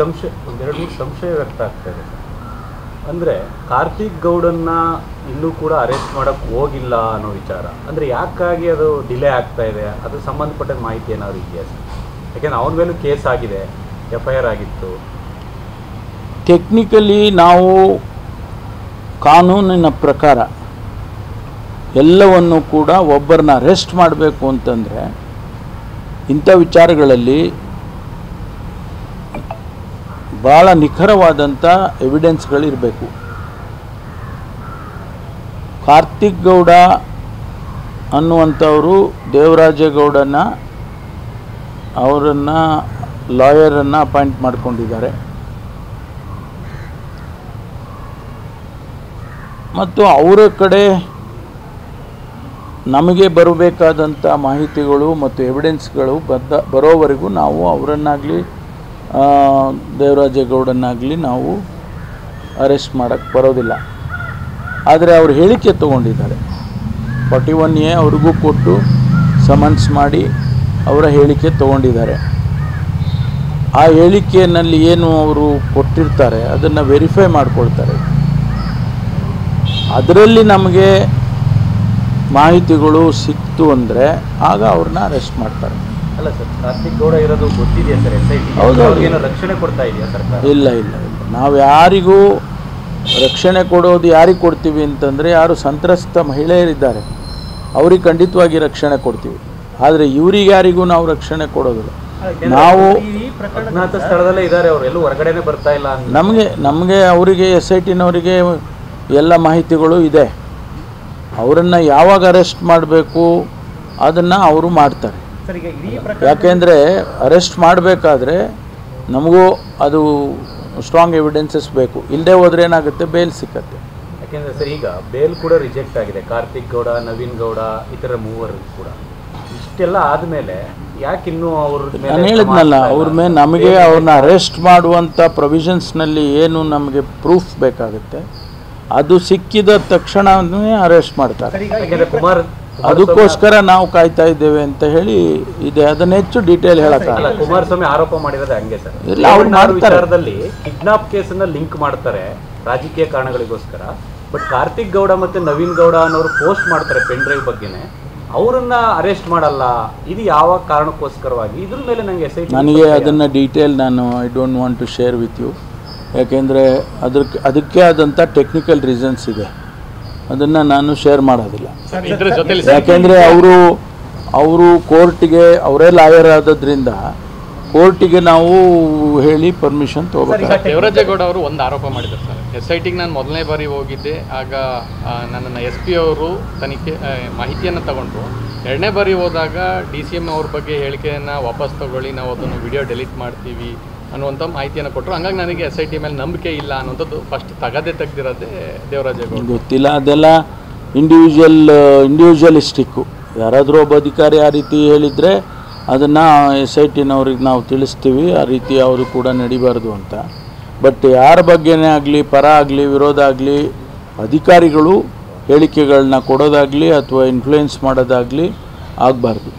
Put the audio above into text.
ಸಂಶಯ, ಒಂದೆರಡು ಸಂಶಯ ವ್ಯಕ್ತ ಆಗ್ತಾ ಇದೆ. ಅಂದರೆ ಕಾರ್ತಿಕ್ ಗೌಡನ್ನ ಇನ್ನೂ ಕೂಡ ಅರೆಸ್ಟ್ ಮಾಡೋಕ್ಕೆ ಹೋಗಿಲ್ಲ ಅನ್ನೋ ವಿಚಾರ. ಅಂದರೆ ಯಾಕಾಗಿ ಅದು ಡಿಲೇ ಆಗ್ತಾ ಇದೆ? ಅದು ಸಂಬಂಧಪಟ್ಟ ಮಾಹಿತಿ ಏನಾದ್ರು ಇದೆಯಾ ಸರ್? ಯಾಕೆಂದ್ರೆ ಅವನ ಮೇಲೂ ಕೇಸ್ ಆಗಿದೆ ಎಫ್ ಐ ಆರ್ ಆಗಿತ್ತು. ಟೆಕ್ನಿಕಲಿ ನಾವು ಕಾನೂನಿನ ಪ್ರಕಾರ ಎಲ್ಲವನ್ನು ಕೂಡ ಒಬ್ಬರನ್ನ ಅರೆಸ್ಟ್ ಮಾಡಬೇಕು ಅಂತಂದರೆ ಇಂಥ ವಿಚಾರಗಳಲ್ಲಿ ಭಾಳ ನಿಖರವಾದಂಥ ಎವಿಡೆನ್ಸ್ಗಳಿರಬೇಕು ಕಾರ್ತಿಕ್ ಗೌಡ ಅನ್ನುವಂಥವರು ದೇವರಾಜೇಗೌಡನ ಅವರನ್ನು ಲಾಯರನ್ನು ಅಪಾಯಿಂಟ್ ಮಾಡಿಕೊಂಡಿದ್ದಾರೆ. ಮತ್ತು ಅವರ ಕಡೆ ನಮಗೆ ಬರಬೇಕಾದಂಥ ಮಾಹಿತಿಗಳು ಮತ್ತು ಎವಿಡೆನ್ಸ್ಗಳು ಬದ್ದ ಬರೋವರೆಗೂ ನಾವು ಅವರನ್ನಾಗಲಿ ದೇವರಾಜೇಗೌಡನ್ನಾಗಲಿ ನಾವು ಅರೆಸ್ಟ್ ಮಾಡೋಕ್ಕೆ ಬರೋದಿಲ್ಲ. ಆದರೆ ಅವ್ರು ಹೇಳಿಕೆ ತೊಗೊಂಡಿದ್ದಾರೆ. ಫಾರ್ಟಿ ಒನ್ ಎ ಅವ್ರಿಗೂ ಕೊಟ್ಟು ಸಮನ್ಸ್ ಮಾಡಿ ಅವರ ಹೇಳಿಕೆ ತೊಗೊಂಡಿದ್ದಾರೆ. ಆ ಹೇಳಿಕೆಯಲ್ಲಿ ಏನು ಅವರು ಕೊಟ್ಟಿರ್ತಾರೆ ಅದನ್ನು ವೆರಿಫೈ ಮಾಡಿಕೊಳ್ತಾರೆ. ಅದರಲ್ಲಿ ನಮಗೆ ಮಾಹಿತಿಗಳು ಸಿಕ್ತು ಅಂದರೆ ಆಗ ಅವ್ರನ್ನ ಅರೆಸ್ಟ್ ಮಾಡ್ತಾರೆ. ಅಲ್ಲ ಸರ್ ಕಾರ್ತಿಕ್ ಗೌಡ ಇರೋದು ಗೊತ್ತಿದೆಯಾ ಸರ್? ಎಸ್ ಐ ಟಿ ರಕ್ಷಣೆ ಕೊಡ್ತಾ ಇದೆಯಾ ಸರ್ಕಾರ? ಇಲ್ಲ ಇಲ್ಲ ಇಲ್ಲ. ನಾವು ಯಾರಿಗೂ ರಕ್ಷಣೆ ಕೊಡೋದು ಯಾರಿಗೆ ಕೊಡ್ತೀವಿ ಅಂತಂದರೆ ಯಾರು ಸಂತ್ರಸ್ತ ಮಹಿಳೆಯರಿದ್ದಾರೆ. ಅವ್ರಿಗೆ ಖಂಡಿತವಾಗಿ ರಕ್ಷಣೆ ಕೊಡ್ತೀವಿ. ಆದರೆ ಇವ್ರಿಗೆ ಯಾರಿಗೂ ನಾವು ರಕ್ಷಣೆ ಕೊಡೋದಿಲ್ಲ. ನಾವು ಸ್ಥಳದಲ್ಲೇ ಇದ್ದಾರೆ ಅವರು. ಎಲ್ಲೂ ಹೊರಗಡೆನೆ ಬರ್ತಾ ಇಲ್ಲ ನಮಗೆ ನಮಗೆ ಅವರಿಗೆ ಎಸ್ ಐ ಟಿನವರಿಗೆ ಎಲ್ಲ ಮಾಹಿತಿಗಳು ಇದೆ. ಅವರನ್ನು ಯಾವಾಗ ಅರೆಸ್ಟ್ ಮಾಡಬೇಕು ಅದನ್ನು ಅವರು ಮಾಡ್ತಾರೆ. ಯಾಕೆಂದರೆ ಅರೆಸ್ಟ್ ಮಾಡಬೇಕಾದ್ರೆ ನಮಗೂ ಅದು ಸ್ಟ್ರಾಂಗ್ ಎವಿಡೆನ್ಸಸ್ ಬೇಕು. ಇಲ್ಲದೆ ಹೋದ್ರೆ ಏನಾಗುತ್ತೆ? ಬೇಲ್ ಸಿಕ್ಕತ್ತೆ. ಯಾಕೆಂದ್ರೆ ಸರ್ ಈಗ ಬೇಲ್ ಕೂಡ ರಿಜೆಕ್ಟ್ ಆಗಿದೆ. ಕಾರ್ತಿಕ್ ಗೌಡ ನವೀನ್ ಗೌಡ ಇತರ ಮೂವರು ಕೂಡ. ಇಷ್ಟೆಲ್ಲ ಆದಮೇಲೆ ಯಾಕೆ ಇನ್ನೂ ಅವ್ರ ಮೇಲೆ ನಾನು ಹೇಳಿದ್ನಲ್ಲ ಅವ್ರ ಮೇಲೆ ನಮಗೆ ಅವ್ರನ್ನ ಅರೆಸ್ಟ್ ಮಾಡುವಂಥ ಪ್ರೊವಿಷನ್ಸ್ನಲ್ಲಿ ಏನು ನಮಗೆ ಪ್ರೂಫ್ ಬೇಕಾಗುತ್ತೆ? ಅದು ಸಿಕ್ಕಿದ ತಕ್ಷಣವೇ ಅರೆಸ್ಟ್ ಮಾಡ್ತಾರೆ. ಯಾಕೆಂದ್ರೆ ಕುಮಾರ್ ಅದಕ್ಕೋಸ್ಕರ ನಾವು ಕಾಯ್ತಾ ಇದ್ದೇವೆ ಅಂತ ಹೇಳಿ ಇದೆ. ಅದನ್ನ ಹೆಚ್ಚು ಡೀಟೇಲ್ ಹೇಳಕ್ಕ ಹೇಳೋಕ್ಕಾಗಲ್ಲ ಕುಮಾರಸ್ವಾಮಿ ಆರೋಪ ಮಾಡಿರೋದು ಹಂಗೆ ಸರ್. ಇಲ್ಲ, ಅವ್ರು ಮಾಡ್ತಾರೆ. ವಿಚಾರದಲ್ಲಿ ಕಿಡ್ನಾಪ್ ಕೇಸನ್ನ ಲಿಂಕ್ ಮಾಡ್ತಾರೆ ರಾಜಕೀಯ ಕಾರಣಗಳಿಗೋಸ್ಕರ. ಬಟ್ ಕಾರ್ತಿಕ್ ಗೌಡ ಮತ್ತೆ ನವೀನ್ ಗೌಡ ಅನ್ನೋರು ಪೋಸ್ಟ್ ಮಾಡ್ತಾರೆ ಪೆನ್ ಡ್ರೈವ್ ಬಗ್ಗೆನೆ. ಅವರನ್ನ ಅರೆಸ್ಟ್ ಮಾಡಲ್ಲ. ಇದು ಯಾವ ಕಾರಣಕ್ಕೋಸ್ಕರವಾಗಿ? ಇದ್ರ ಮೇಲೆ ನಂಗೆ ಎಸ್ ಐ ನನಗೆ ಅದನ್ನ ಡೀಟೇಲ್ ನಾನು I don't want to share with you ಯಾಕೆಂದ್ರೆ ಅದಕ್ಕೆ ಅದಕ್ಕೆ ಆದಂತ ಟೆಕ್ನಿಕಲ್ ರೀಸನ್ಸ್ ಇದೆ. ಅದನ್ನು ನಾನು ಶೇರ್ ಮಾಡೋದಿಲ್ಲ. ಯಾಕೆಂದರೆ ಅವರು ಅವರು ಕೋರ್ಟಿಗೆ ಅವರೇ ಲಾಯರ್ ಆದದ್ರಿಂದ ಕೋರ್ಟಿಗೆ ನಾವು ಹೇಳಿ ಪರ್ಮಿಷನ್ ತಗೋಬೇಕು ದೇವರಾಜೇಗೌಡ ಅವರು ಒಂದು ಆರೋಪ ಮಾಡಿದ್ದಾರೆ ಸರ್. ಎಸ್ ಐ ಟಿಗೆ ನಾನು ಮೊದಲನೇ ಬಾರಿ ಹೋಗಿದ್ದೆ. ಆಗ ನನ್ನ ನನ್ನನ್ನು ಎಸ್ ಪಿ ಅವರು ತನಿಖೆ ಮಾಹಿತಿಯನ್ನು ತಗೊಂಡ್ರು. ಎರಡನೇ ಬಾರಿ ಹೋದಾಗ ಡಿ ಸಿ ಎಂ ಅವ್ರ ಬಗ್ಗೆ ಹೇಳಿಕೆಯನ್ನು ವಾಪಸ್ ತಗೊಳ್ಳಿ ನಾವು ಅದನ್ನು ವಿಡಿಯೋ ಡೆಲೀಟ್ ಮಾಡ್ತೀವಿ. ಅನ್ನುವಂಥ ಮಾಹಿತಿಯನ್ನು ಕೊಟ್ಟರು. ಹಂಗಾಗಿ ನನಗೆ ಎಸ್ ಐ ಟಿ ಮೇಲೆ ನಂಬಿಕೆ ಇಲ್ಲ ಅನ್ನೋಂಥದ್ದು ಫಸ್ಟ್ ತಗದೆ ತೆಗ್ದಿರೋದೇ ದೇವರಾಜೇಗೌಡ ಗೊತ್ತಿಲ್ಲ, ಅದೆಲ್ಲ ಇಂಡಿವಿಜುವಲ್ ಇಂಡಿವಿಜುವಲಿಸ್ಟಿಕ್ಕು ಯಾರಾದರೂ ಒಬ್ಬ ಅಧಿಕಾರಿ ಆ ರೀತಿ ಹೇಳಿದರೆ ಅದನ್ನು ಎಸ್ ಐ ಟಿನವ್ರಿಗೆ ನಾವು ತಿಳಿಸ್ತೀವಿ, ಆ ರೀತಿ ಯಾವುದು ಕೂಡ ನಡಿಬಾರ್ದು ಅಂತ. ಬಟ್ ಯಾರ ಬಗ್ಗೆನೇ ಆಗಲಿ, ಪರ ಆಗಲಿ, ವಿರೋಧ ಆಗಲಿ, ಅಧಿಕಾರಿಗಳು ಹೇಳಿಕೆಗಳನ್ನ ಕೊಡೋದಾಗಲಿ ಅಥವಾ ಇನ್ಫ್ಲೂಯೆನ್ಸ್ ಮಾಡೋದಾಗಲಿ ಆಗಬಾರ್ದು.